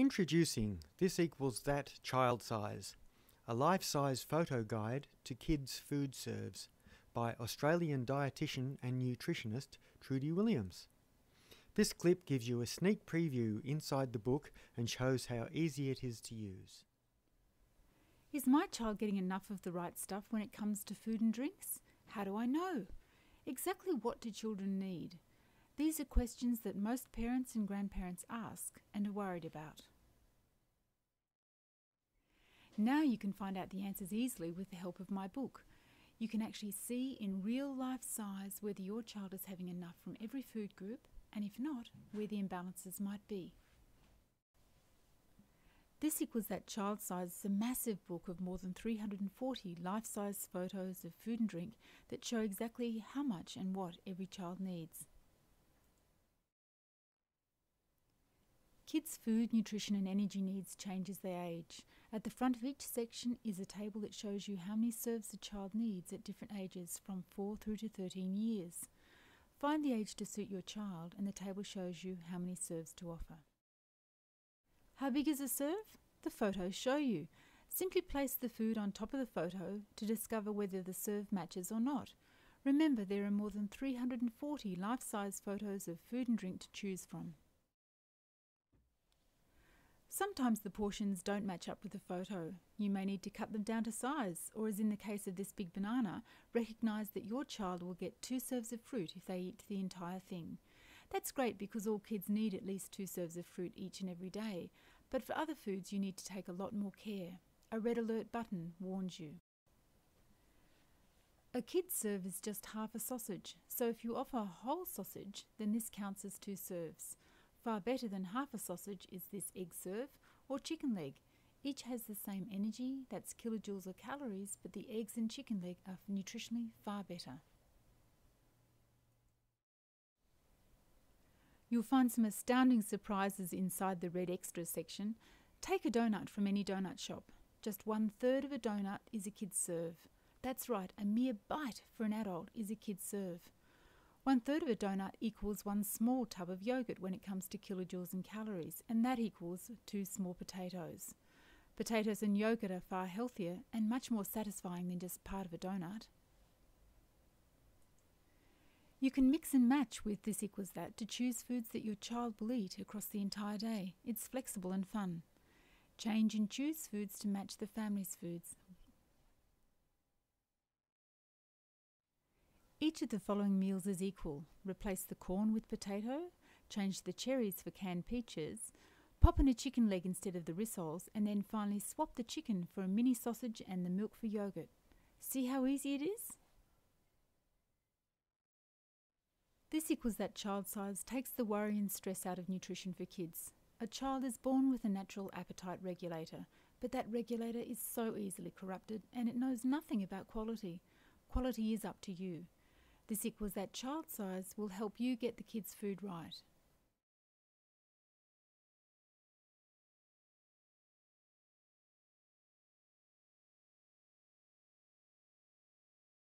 Introducing This Equals That Child Size, a life size photo guide to kids' food serves by Australian dietitian and nutritionist Trudy Williams. This clip gives you a sneak preview inside the book and shows how easy it is to use. Is my child getting enough of the right stuff when it comes to food and drinks? How do I know? Exactly what do children need? These are questions that most parents and grandparents ask and are worried about. Now you can find out the answers easily with the help of my book. You can actually see in real life size whether your child is having enough from every food group, and if not, where the imbalances might be. This equals that child size is a massive book of more than 340 life size photos of food and drink that show exactly how much and what every child needs. Kids' food, nutrition, and energy needs change as they age. At the front of each section is a table that shows you how many serves a child needs at different ages from 4 through to 13 years. Find the age to suit your child, and the table shows you how many serves to offer. How big is a serve? The photos show you. Simply place the food on top of the photo to discover whether the serve matches or not. Remember, there are more than 340 life size photos of food and drink to choose from. Sometimes the portions don't match up with the photo. You may need to cut them down to size, or as in the case of this big banana, recognise that your child will get two serves of fruit if they eat the entire thing. That's great because all kids need at least two serves of fruit each and every day, but for other foods you need to take a lot more care. A red alert button warns you. A kid's serve is just half a sausage, so if you offer a whole sausage, then this counts as two serves. Far better than half a sausage is this egg serve or chicken leg. Each has the same energy, that's kilojoules or calories, but the eggs and chicken leg are nutritionally far better. You'll find some astounding surprises inside the red extra section. Take a donut from any donut shop. Just one third of a donut is a kid's serve. That's right, a mere bite for an adult is a kid's serve. One third of a donut equals one small tub of yogurt when it comes to kilojoules and calories, and that equals two small potatoes. Potatoes and yogurt are far healthier and much more satisfying than just part of a donut. You can mix and match with this equals that to choose foods that your child will eat across the entire day. It's flexible and fun. Change and choose foods to match the family's foods Each of the following meals is equal. Replace the corn with potato, change the cherries for canned peaches, pop in a chicken leg instead of the rissoles, and then finally swap the chicken for a mini sausage and the milk for yogurt. See how easy it is? This equals that child size takes the worry and stress out of nutrition for kids. A child is born with a natural appetite regulator, but that regulator is so easily corrupted and it knows nothing about quality. Quality is up to you. This equals that child size will help you get the kids' food right.